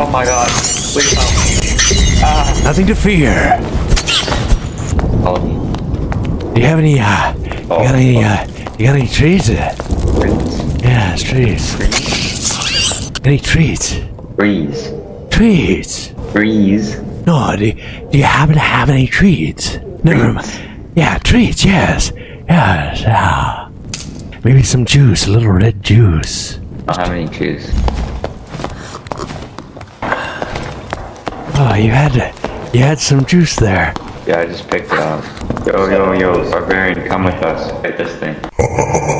Oh my god. Please help. Ah. Nothing to fear. Oh, Do you have any, uh, you got any, uh, you got any treats? freeze. Yeah, treats. Any treats? Freeze. Treats. Freeze. No, do, do you happen to have any treats? Never mind. Yeah, treats, yes. Yes, ah. Maybe some juice, a little red juice. I don't have any juice. Oh, you had, you had some juice there. Yeah, I just picked it up. Yo, yo, yo, barbarian, come with us. Get this thing.